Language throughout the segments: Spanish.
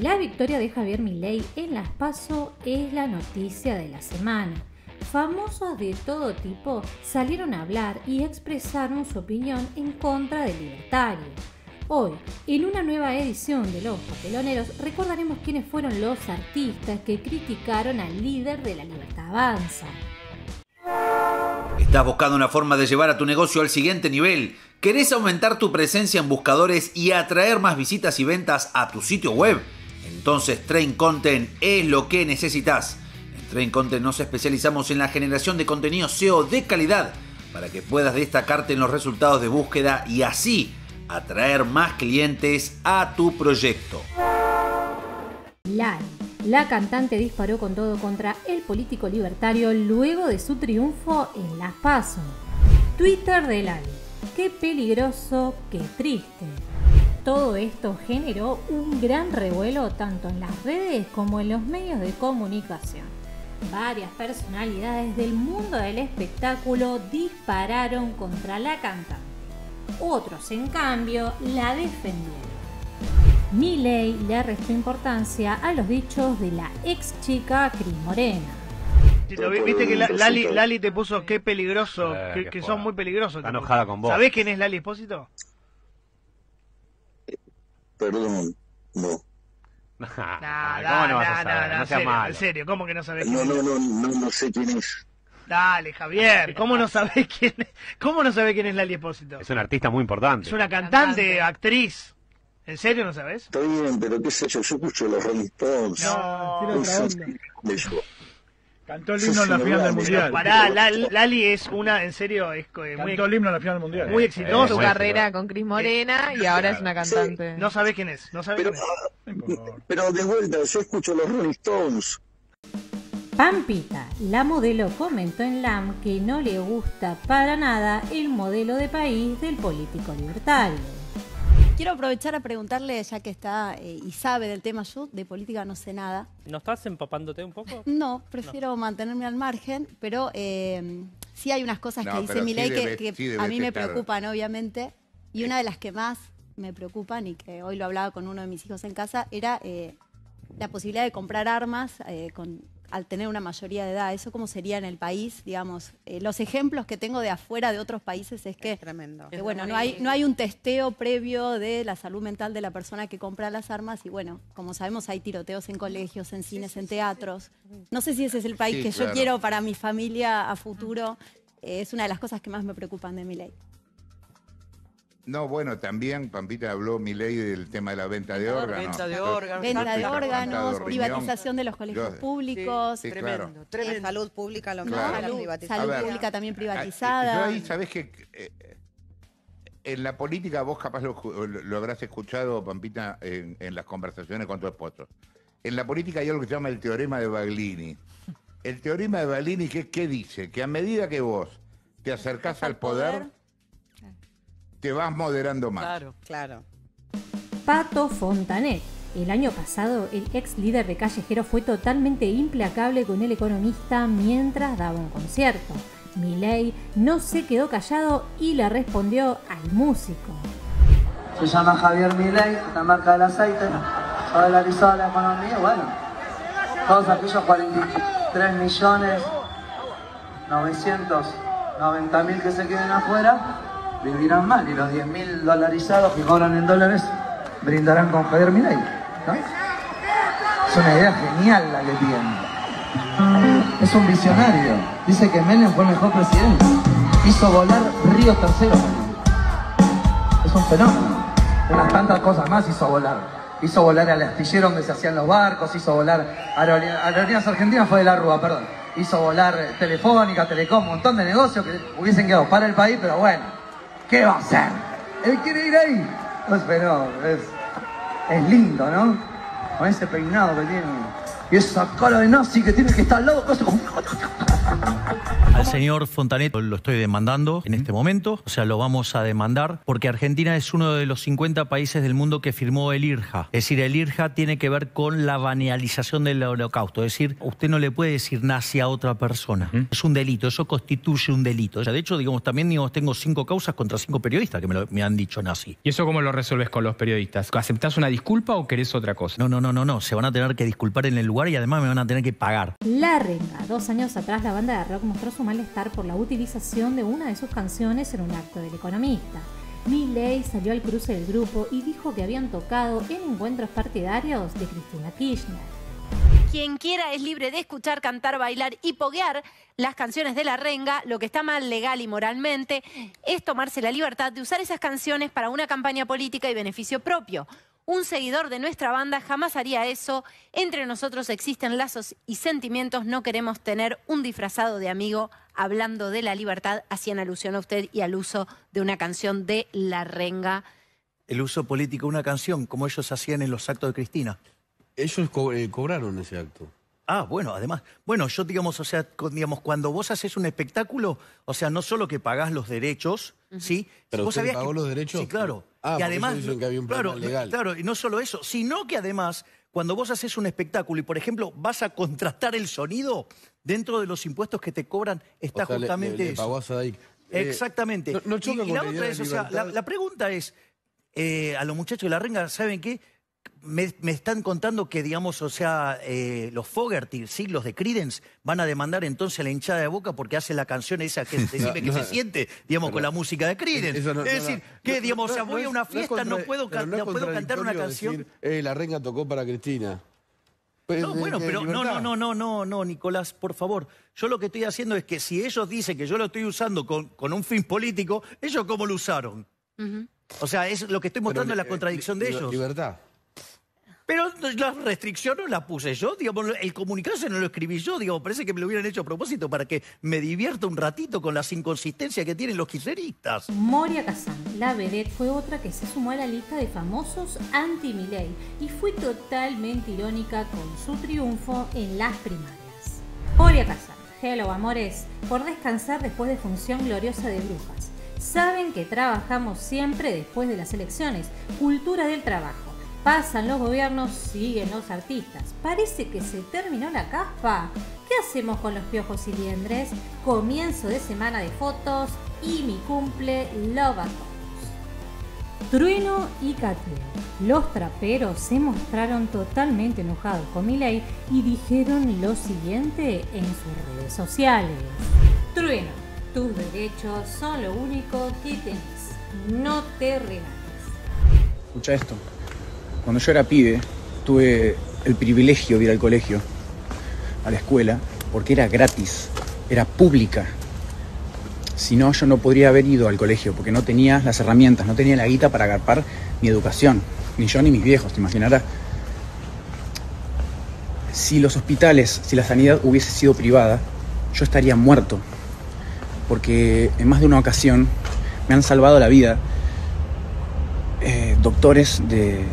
La victoria de Javier Milei en las PASO es la noticia de la semana. Famosos de todo tipo salieron a hablar y expresaron su opinión en contra del libertario. Hoy, en una nueva edición de Los Papeloneros, recordaremos quiénes fueron los artistas que criticaron al líder de la Libertad Avanza. ¿Estás buscando una forma de llevar a tu negocio al siguiente nivel? ¿Querés aumentar tu presencia en buscadores y atraer más visitas y ventas a tu sitio web? Entonces Train Content es lo que necesitas. En Train Content nos especializamos en la generación de contenido SEO de calidad para que puedas destacarte en los resultados de búsqueda y así atraer más clientes a tu proyecto. Lali, la cantante disparó con todo contra el político libertario luego de su triunfo en Las PASO. Twitter de Lali. Qué peligroso, qué triste. Todo esto generó un gran revuelo tanto en las redes como en los medios de comunicación. Varias personalidades del mundo del espectáculo dispararon contra la cantante. Otros, en cambio, la defendieron. Miley le restó importancia a los dichos de la ex chica Cris Morena. Viste que Lali, Lali, te puso qué peligroso, Eh, que, son joda. muy peligrosos. Está enojada con vos. ¿Sabés quién es Lali Espósito? Perdón, no. ¿Cómo Nah, no vas a saber? nah, no en seas serio, malo. En serio, ¿cómo que no sabés quién No, es? no, no, no, no sé quién es. Dale, Javier, ¿cómo no sabés quién es? ¿Cómo no sabés quién es Lali Espósito? Es un artista muy importante. Es una cantante, actriz. ¿En serio no sabés? Está bien, pero qué sé yo, yo escucho los Rolling Stones. No, No. Cantó el himno en la final del mundial. Pará, La- Lali es una, en serio, es muy, Cantó el himno en la final del mundial. muy exitosa. su carrera con Cris Morena y ahora es una cantante. No sabés quién es, no sabés Pero, quién es. pero de vuelta, yo escucho los Rolling Stones. Pampita, la modelo, comentó en LAM que no le gusta para nada el modelo de país del político libertario. Quiero aprovechar a preguntarle, ya que está eh, y sabe del tema, yo de política no sé nada. ¿No estás empapándote un poco? No, prefiero mantenerme al margen, pero eh, sí hay unas cosas No, que dice mi sí ley que, sí a mí me estar. preocupan, obviamente. Y una de las que más me preocupan, y que hoy lo hablaba con uno de mis hijos en casa, era eh, la posibilidad de comprar armas eh, con, al tener una mayoría de edad. ¿Eso cómo sería en el país? Digamos, Eh, los ejemplos que tengo de afuera de otros países es que, Tremendo. que, bueno, no hay, no hay un testeo previo de la salud mental de la persona que compra las armas y bueno, como sabemos hay tiroteos en colegios, en cines, en teatros. No sé si ese es el país Sí, que yo quiero para mi familia a futuro. Eh, es una de las cosas que más me preocupan de mi ley. No, bueno, también Pampita habló mi ley del tema de la venta de órganos. Venta de órganos. Venta de órganos, de privatización de los Yo- colegios públicos, Sí, Tremendo, claro. tremendo. Salud pública, lo mismo, la salud, privatización. salud ver, pública también privatizada. Yo ahí, ¿sabés que En la política vos capaz lo, lo- lo habrás escuchado, Pampita, en, en las conversaciones con tu esposo. En la política hay algo que se llama el teorema de Baglini. El teorema de Baglini, ¿qué, qué dice? Que a medida que vos te acercás al poder, te vas moderando más. Claro, claro. Pato Fontanet. El año pasado, el ex líder de Callejero fue totalmente implacable con el economista mientras daba un concierto. Milei no se quedó callado y le respondió al músico. Se llama Javier Milei, la marca del aceite, ha dolarizado la economía, bueno, todos aquellos 43 millones 990 mil que se queden afuera vivirán mal y los 10 mil dolarizados que cobran en dólares brindarán con Javier Milei. Es una idea genial la que tiene. Es un visionario. Dice que Menem fue el mejor presidente. Hizo volar Río Tercero. Es un fenómeno. Unas tantas cosas más hizo volar. Hizo volar al astillero donde se hacían los barcos, hizo volar Aerolíneas Argentinas fue de la Rúa, perdón. Hizo volar Telefónica, Telecom, un montón de negocios que hubiesen quedado para el país, pero bueno, ¿qué va a hacer? Él quiere ir ahí. Pues, pero es, es lindo, ¿no? Con ese peinado que tiene. Y esa cara de nazi que tiene que estar al lado. Al señor Fontanet lo estoy demandando en este momento, o sea, lo vamos a demandar porque Argentina es uno de los 50 países del mundo que firmó el IRJA. Es decir, el IRJA tiene que ver con la banalización del holocausto, es decir, usted no le puede decir nazi a otra persona. Es un delito, eso constituye un delito. O sea, de hecho, digamos, también digamos, tengo cinco causas contra cinco periodistas que me, lo- me han dicho nazi. ¿Y eso cómo lo resuelves con los periodistas? ¿Aceptás una disculpa o querés otra cosa? No, no, no, no, no, se van a tener que disculpar en el lugar y además me van a tener que pagar. La Renga. Dos años atrás la banda de rock su malestar por la utilización de una de sus canciones en un acto del economista. Milley salió al cruce del grupo y dijo que habían tocado en encuentros partidarios de Cristina Kirchner. Quien quiera es libre de escuchar, cantar, bailar y poguear las canciones de la renga. Lo que está mal legal y moralmente es tomarse la libertad de usar esas canciones para una campaña política y beneficio propio. Un seguidor de nuestra banda jamás haría eso. Entre nosotros existen lazos y sentimientos. No queremos tener un disfrazado de amigo hablando de la libertad. Hacían alusión a usted y al uso de una canción de la renga. El uso político de una canción, como ellos hacían en los actos de Cristina. Ellos co- eh, cobraron ese acto. Ah, bueno, además, bueno, yo digamos, o sea, digamos, cuando vos haces un espectáculo, o sea, no solo que pagás los derechos, ¿sí? ¿Pero Vos usted pagó que- los derechos? Sí, claro. Ah, y además, dicen que había un claro, legal. claro, y no solo eso, sino que además, cuando vos haces un espectáculo y, por ejemplo, vas a contrastar el sonido, dentro de los impuestos que te cobran está O sea, justamente le- le eso. Eh, Exactamente. no- no choca y, la otra es, o sea, la pregunta es, eh, a los muchachos de la renga, ¿saben qué? Me, me están contando que, digamos, o sea, eh, los Fogerty, siglos de Creedence, van a demandar entonces a la hinchada de boca porque hace la canción esa que, decime que no, se siente, digamos, con la música de no- es no, decir, no, que, no, digamos, o sea, no, voy no a una es- no es fiesta, no, puedo, can- no no cantar una canción. decir, eh, la renga tocó para Cristina. Pues, No, eh, bueno, eh, pero no, no, no, no, no, no, Nicolás, por favor. Yo lo que estoy haciendo es que si ellos dicen que yo lo estoy usando con, con un fin político, ¿ellos cómo lo usaron? O sea, es lo que estoy mostrando es la eh, contradicción de ellos. Libertad. Pero la restricción no la puse yo, digamos, el comunicado ese no lo escribí yo, digamos, parece que me lo hubieran hecho a propósito para que me divierta un ratito con las inconsistencias que tienen los kirchneristas. Moria Kazan, la vedette, fue otra que se sumó a la lista de famosos anti-Milei y fue totalmente irónica con su triunfo en las primarias. Moria Kazan, hello amores, por descansar después de función gloriosa de brujas. Saben que trabajamos siempre después de las elecciones, cultura del trabajo. Pasan los gobiernos, siguen los artistas. Parece que se terminó la caspa. ¿Qué hacemos con los piojos y? Comienzo de semana de fotos y mi cumple Love a todos. Trueno y Catleo. Los traperos se mostraron totalmente enojados con Milei y dijeron lo siguiente en sus redes sociales. Trueno, tus derechos son lo único que tenés. No te regales. Escucha esto. Cuando yo era pibe, tuve el privilegio de ir al colegio, a la escuela, porque era gratis, era pública. Si no, yo no podría haber ido al colegio, porque no tenía las herramientas, no tenía la guita para agarpar mi educación, ni yo ni mis viejos, te imaginarás. Si los hospitales, si la sanidad hubiese sido privada, yo estaría muerto, porque en más de una ocasión me han salvado la vida eh, doctores de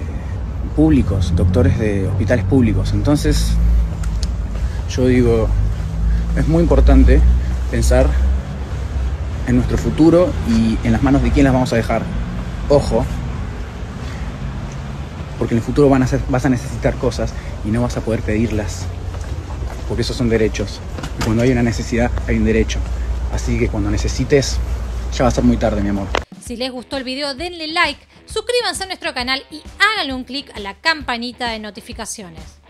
públicos, doctores de hospitales públicos. Entonces, yo digo, es muy importante pensar en nuestro futuro y en las manos de quién las vamos a dejar. Ojo, porque en el futuro van a ser- vas a necesitar cosas y no vas a poder pedirlas, porque esos son derechos. Y cuando hay una necesidad, hay un derecho. Así que cuando necesites, ya va a ser muy tarde, mi amor. Si les gustó el video, denle like, suscríbanse a nuestro canal y háganle un clic a la campanita de notificaciones.